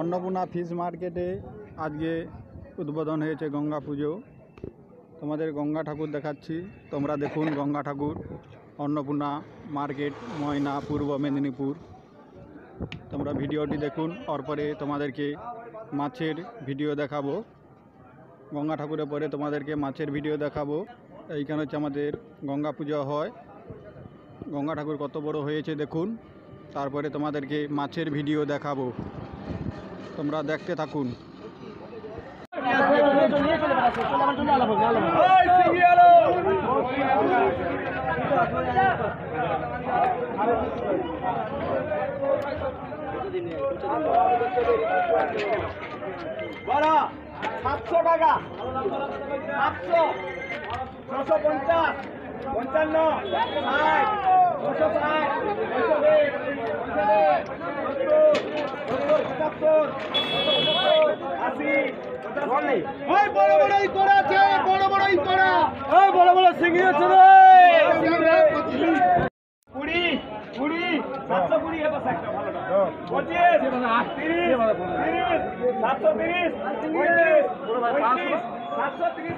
Annapurna fish মার্কেটে আজকে উদ্বোধন হয়েছে গঙ্গা পুজো। তোমাদের গঙ্গা ঠাকুর দেখাচ্ছি। তোমরা দেখুন গঙ্গা ঠাকুর, অন্নপূর্ণা মার্কেট, ময়না, পূর্ব মেদিনীপুর। তোমরা ভিডিওটি দেখুন তারপরে তোমাদেরকে মাছের ভিডিও দেখাবো। গঙ্গা ঠাকুরের পরে তোমাদেরকে মাছের ভিডিও দেখাবো। এইখানে হচ্ছে আমাদের গঙ্গা পুজো হয়। গঙ্গা ঠাকুর কত বড় হয়েছে দেখুন। তারপরে তোমাদেরকে মাছের ভিডিও দেখাবো। তোমরা দেখতে থাকুন। সাতশো টাকা। সাতশো। ছশো পঞ্চাশ। পঞ্চান্ন। ষাট। ছশো ষাট। বড় বড় ই করা আছে বড় বড় ই করা। ওই বড় বড় সিঙ্গি আছে রে। কুড়ি কুড়ি সাতশো কুড়ি এবার একটা ভালো পঁচিশ তিরিশ তিরিশ সাতশো তিরিশ পঁয়ত্রিশ পঁয়ত্রিশ সাতশো তিরিশ